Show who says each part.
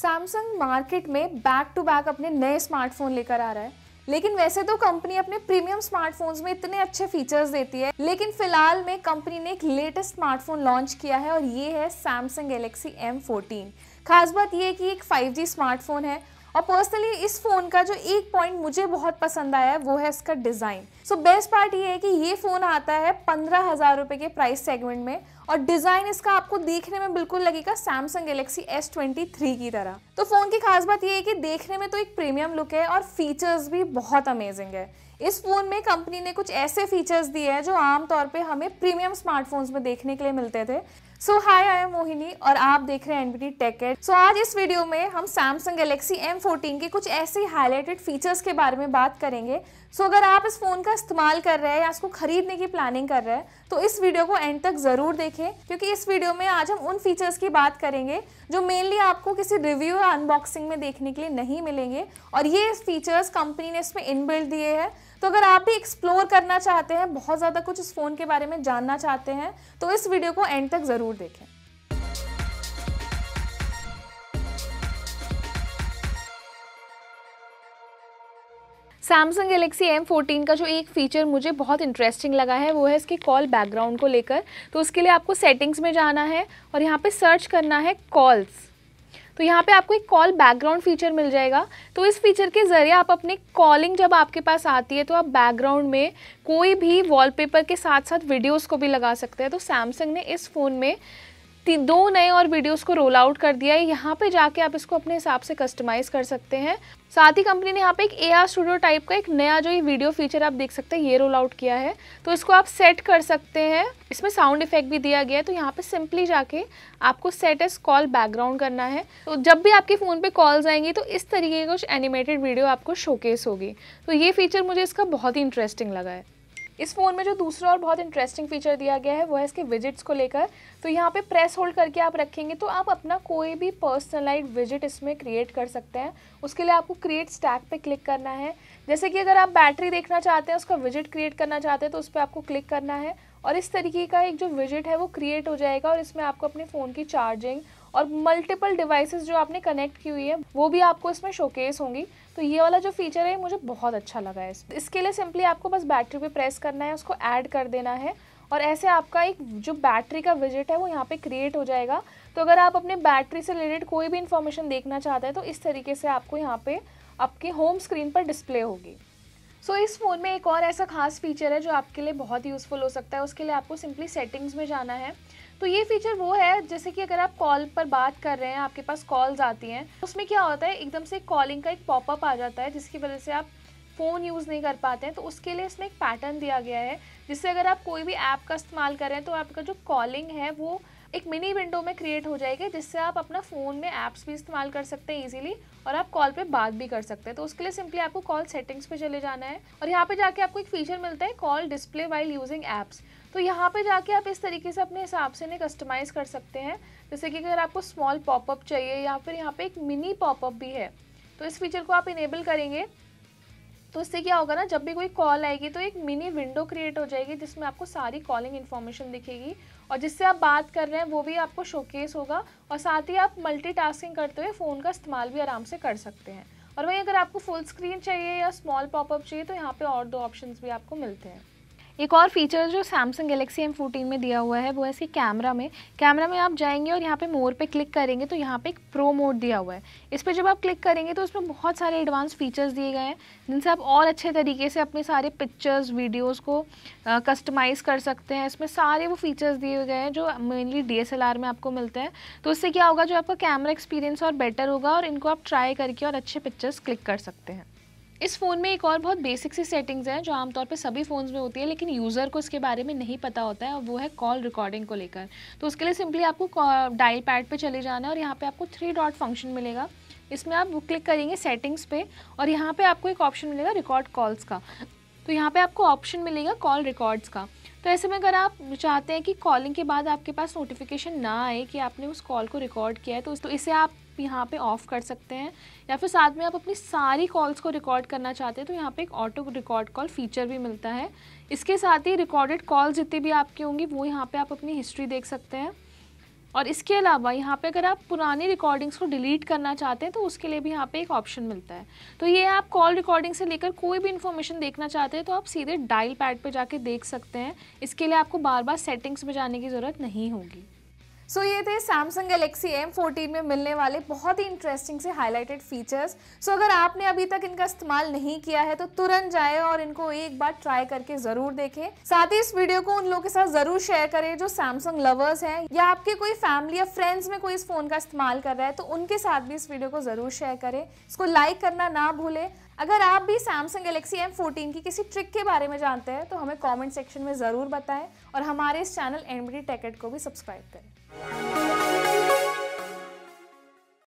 Speaker 1: Samsung market में back to back अपने नए स्मार्टफ़ोन लेकर आ रहा है। लेकिन वैसे तो कंपनी अपने प्रीमियम स्मार्टफोन्स में इतने अच्छे फीचर्स देती है, लेकिन फ़िलहाल में कंपनी ने एक लेटेस्ट स्मार्टफ़ोन लॉन्च किया है और ये है सैमसंग गैलेक्सी M14 खास बात ये है कि एक 5G स्मार्टफ़ोन है और पर्सनली इस फ़ोन का जो एक पॉइंट मुझे बहुत पसंद आया है, वो है इसका डिज़ाइन सो बेस्ट पार्ट ये है कि ये फ़ोन आता है पंद्रह हज़ार रुपये के प्राइस सेगमेंट में और डिज़ाइन इसका आपको देखने में बिल्कुल लगेगा Samsung Galaxy S twenty three की तरह। तो फ़ोन की खास बात यह है कि देखने में तो एक प्रीमियम लुक है और फीचर्स भी बहुत अमेजिंग है। इस फ़ोन में कंपनी ने कुछ ऐसे फीचर्स दिए हैं जो आमतौर पे हमें प्रीमियम स्मार्टफोन्स में देखने के लिए मिलते थे। सो हाय आई एम मोहिनी और आप देख रहे हैं एनबीटी टेक एड सो आज इस वीडियो में हम सैमसंग गैलेक्सी M14 के कुछ ऐसे हाईलाइटेड फीचर्स के बारे में बात करेंगे। सो so, अगर आप इस फ़ोन का इस्तेमाल कर रहे हैं या इसको खरीदने की प्लानिंग कर रहे हैं तो इस वीडियो को एंड तक ज़रूर देखें। क्योंकि इस वीडियो में आज हम उन फीचर्स की बात करेंगे जो मेनली आपको किसी रिव्यू या अनबॉक्सिंग में देखने के लिए नहीं मिलेंगे। और ये फीचर्स कंपनी ने इसमें इनबिल्ड दिए हैं। तो अगर आप भी एक्सप्लोर करना चाहते हैं, बहुत ज़्यादा कुछ इस फ़ोन के बारे में जानना चाहते हैं तो इस वीडियो को एंड तक ज़रूर देखें। सैमसंग गैलेक्सी M14 का जो एक फ़ीचर मुझे बहुत इंटरेस्टिंग लगा है, वो है इसके कॉल बैकग्राउंड को लेकर। तो उसके लिए आपको सेटिंग्स में जाना है और यहाँ पे सर्च करना है कॉल्स तो यहाँ पे आपको एक कॉल बैकग्राउंड फीचर मिल जाएगा। तो इस फीचर के ज़रिए आप अपनी कॉलिंग जब आपके पास आती है तो आप बैकग्राउंड में कोई भी वॉलपेपर के साथ साथ वीडियोस को भी लगा सकते हैं। तो सैमसंग ने इस फ़ोन में दो नए और वीडियोस को रोल आउट कर दिया है। यहाँ पे जाके आप इसको अपने हिसाब से कस्टमाइज कर सकते हैं। साथ ही कंपनी ने यहाँ पे एक ए आर स्टूडियो टाइप का एक नया जो ये वीडियो फीचर आप देख सकते हैं, ये रोल आउट किया है। तो इसको आप सेट कर सकते हैं। इसमें साउंड इफ़ेक्ट भी दिया गया है। तो यहाँ पे सिंपली जाके आपको सेट एस कॉल बैकग्राउंड करना है। तो जब भी आपके फ़ोन पे कॉल्स आएँगी तो इस तरीके की कुछ एनिमेटेड वीडियो आपको शोकेस होगी। तो ये फीचर मुझे इसका बहुत ही इंटरेस्टिंग लगा है। इस फ़ोन में जो दूसरा और बहुत इंटरेस्टिंग फीचर दिया गया है, वो है इसके विजिट्स को लेकर। तो यहाँ पे प्रेस होल्ड करके आप रखेंगे तो आप अपना कोई भी पर्सनलाइज विज़िट इसमें क्रिएट कर सकते हैं। उसके लिए आपको क्रिएट स्टैक पे क्लिक करना है। जैसे कि अगर आप बैटरी देखना चाहते हैं, उसका विज़िट क्रिएट करना चाहते हैं तो उस पर आपको क्लिक करना है। और इस तरीके का एक जो विज़िट है, वो क्रिएट हो जाएगा और इसमें आपको अपने फ़ोन की चार्जिंग और मल्टीपल डिवाइसेस जो आपने कनेक्ट की हुई है, वो भी आपको इसमें शोकेस होंगी। तो ये वाला जो फीचर है, मुझे बहुत अच्छा लगा है इसके लिए सिंपली आपको बस बैटरी पे प्रेस करना है, उसको ऐड कर देना है। और ऐसे आपका एक जो बैटरी का विज़िट है, वो यहाँ पे क्रिएट हो जाएगा। तो अगर आप अपने बैटरी से रिलेटेड कोई भी इन्फॉर्मेशन देखना चाहते हैं तो इस तरीके से आपको यहाँ पे आपके होम स्क्रीन पर डिस्प्ले होगी। सो so, इस फ़ोन में एक और ऐसा खास फीचर है जो आपके लिए बहुत यूज़फुल हो सकता है। उसके लिए आपको सिंपली सेटिंग्स में जाना है। तो ये फीचर वो है जैसे कि अगर आप कॉल पर बात कर रहे हैं आपके पास कॉल्स आती हैं उसमें क्या होता है एकदम से कॉलिंग का एक पॉपअप आ जाता है जिसकी वजह से आप फ़ोन यूज़ नहीं कर पाते हैं। तो उसके लिए इसमें एक पैटर्न दिया गया है जिससे अगर आप कोई भी ऐप का इस्तेमाल कर रहे हैं तो आपका जो कॉलिंग है वो एक मिनी विंडो में क्रिएट हो जाएगी, जिससे आप अपना फ़ोन में ऐप्स भी इस्तेमाल कर सकते हैं इजीली और आप कॉल पे बात भी कर सकते हैं। तो उसके लिए सिंपली आपको कॉल सेटिंग्स पे चले जाना है और यहाँ पे जाके आपको एक फीचर मिलता है call display while using apps तो यहाँ पे जाके आप इस तरीके से अपने हिसाब से इन्हें कस्टमाइज़ कर सकते हैं। जैसे कि अगर आपको स्मॉल पॉपअप चाहिए या फिर यहाँ पे एक मिनी पॉपअप भी है तो इस फीचर को आप इनेबल करेंगे। तो इससे क्या होगा ना, जब भी कोई कॉल आएगी तो एक मिनी विंडो क्रिएट हो जाएगी जिसमें आपको सारी कॉलिंग इन्फॉर्मेशन दिखेगी और जिससे आप बात कर रहे हैं, वो भी आपको शोकेस होगा और साथ ही आप मल्टीटास्किंग करते हुए फ़ोन का इस्तेमाल भी आराम से कर सकते हैं। और वहीं अगर आपको फुल स्क्रीन चाहिए या स्मॉल पॉपअप चाहिए तो यहाँ पे और दो ऑप्शंस भी आपको मिलते हैं। एक और फीचर जो सैमसंग गैलेक्सी एम फोर्टीन में दिया हुआ है, वो है कैमरा में। कैमरा में आप जाएँगे और यहाँ पे मोर पे क्लिक करेंगे तो यहाँ पे एक प्रो मोड दिया हुआ है। इस पर जब आप क्लिक करेंगे तो उसमें बहुत सारे एडवांस फीचर्स दिए गए हैं, जिनसे आप और अच्छे तरीके से अपने सारे पिक्चर्स वीडियोज़ को कस्टमाइज़ कर सकते हैं। इसमें सारे वो फीचर्स दिए गए हैं, जो मेनली डीएसएलआर में आपको मिलते हैं। तो इससे क्या होगा, जो आपका कैमरा एक्सपीरियंस और बेटर होगा, और इनको आप ट्राई करके और अच्छे पिक्चर्स क्लिक कर सकते हैं। इस फ़ोन में एक और बहुत बेसिक सी सेटिंग्स हैं जो आमतौर पर सभी फ़ोन्स में होती है, लेकिन यूज़र को इसके बारे में नहीं पता होता है, और वो है कॉल रिकॉर्डिंग को लेकर। तो उसके लिए सिंपली आपको डायल पैड पर चले जाना है और यहाँ पर आपको थ्री डॉट फ़ंक्शन मिलेगा। इसमें आप वो क्लिक करेंगे सेटिंग्स पे और यहाँ पे आपको एक ऑप्शन मिलेगा रिकॉर्ड कॉल्स का। तो यहाँ पे आपको ऑप्शन मिलेगा कॉल रिकॉर्ड्स का। तो ऐसे में अगर आप चाहते हैं कि कॉलिंग के बाद आपके पास नोटिफिकेशन ना आए कि आपने उस कॉल को रिकॉर्ड किया है तो तो इसे आप यहाँ पे ऑफ़ कर सकते हैं। या फिर साथ में आप अपनी सारी कॉल्स को रिकॉर्ड करना चाहते हैं तो यहाँ पे एक ऑटो रिकॉर्ड कॉल फीचर भी मिलता है। इसके साथ ही रिकॉर्डेड कॉल जितनी भी आपकी होंगी, वो यहाँ पे आप अपनी हिस्ट्री देख सकते हैं। और इसके अलावा यहाँ पे अगर आप पुरानी रिकॉर्डिंग्स को डिलीट करना चाहते हैं तो उसके लिए भी यहाँ पे एक ऑप्शन मिलता है। तो ये आप कॉल रिकॉर्डिंग से लेकर कोई भी इन्फॉर्मेशन देखना चाहते हैं तो आप सीधे डायल पैड पे जाके देख सकते हैं। इसके लिए आपको बार बार सेटिंग्स में जाने की ज़रूरत नहीं होगी।
Speaker 2: सो so, ये थे सैमसंग गैलेक्सी M14 में मिलने वाले बहुत ही इंटरेस्टिंग से हाईलाइटेड फीचर्स सो अगर आपने अभी तक इनका इस्तेमाल नहीं किया है तो तुरंत जाए और इनको एक बार ट्राई करके ज़रूर देखें. साथ ही इस वीडियो को उन लोगों के साथ ज़रूर शेयर करें जो सैमसंग लवर्स हैं या आपके कोई फैमिली या फ्रेंड्स में कोई इस फ़ोन का इस्तेमाल कर रहा है तो उनके साथ भी इस वीडियो को ज़रूर शेयर करें. इसको लाइक करना ना भूलें. अगर आप भी सैमसंग गैलेक्सी M14 की किसी ट्रिक के बारे में जानते हैं तो हमें कमेंट सेक्शन में ज़रूर बताएँ और हमारे इस चैनल एनबीडी टेकेट को भी सब्सक्राइब करें. Bye.